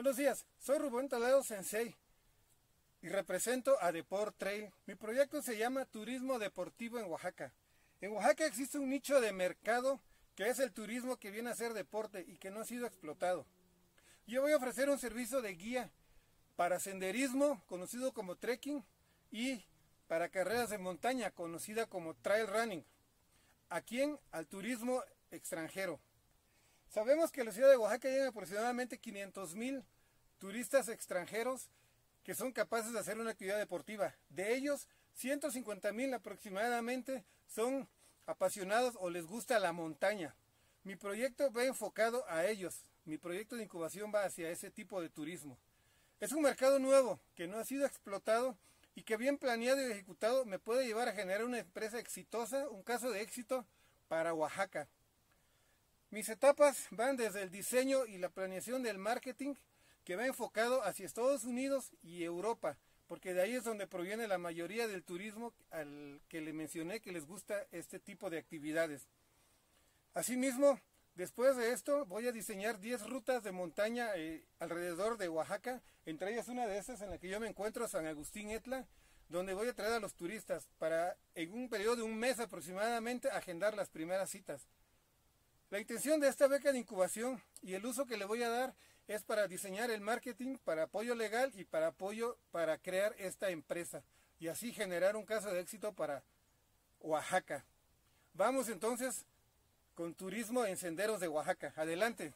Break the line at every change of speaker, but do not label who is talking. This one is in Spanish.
Buenos días, soy Rubén Toledo Sensei y represento a Deport Trail. Mi proyecto se llama Turismo Deportivo en Oaxaca. En Oaxaca existe un nicho de mercado que es el turismo que viene a ser deporte y que no ha sido explotado. Yo voy a ofrecer un servicio de guía para senderismo, conocido como trekking, y para carreras de montaña, conocida como trail running. Aquí en al turismo extranjero. Sabemos que la ciudad de Oaxaca llegan aproximadamente 500 mil turistas extranjeros que son capaces de hacer una actividad deportiva. De ellos, 150 mil aproximadamente son apasionados o les gusta la montaña. Mi proyecto va enfocado a ellos. Mi proyecto de incubación va hacia ese tipo de turismo. Es un mercado nuevo que no ha sido explotado y que bien planeado y ejecutado me puede llevar a generar una empresa exitosa, un caso de éxito para Oaxaca. Mis etapas van desde el diseño y la planeación del marketing, que va enfocado hacia Estados Unidos y Europa, porque de ahí es donde proviene la mayoría del turismo al que le mencioné que les gusta este tipo de actividades. Asimismo, después de esto voy a diseñar 10 rutas de montaña eh, alrededor de Oaxaca, entre ellas una de esas en la que yo me encuentro, San Agustín Etla, donde voy a traer a los turistas para en un periodo de un mes aproximadamente agendar las primeras citas. La intención de esta beca de incubación y el uso que le voy a dar es para diseñar el marketing, para apoyo legal y para apoyo para crear esta empresa y así generar un caso de éxito para Oaxaca. Vamos entonces con turismo en senderos de Oaxaca. Adelante.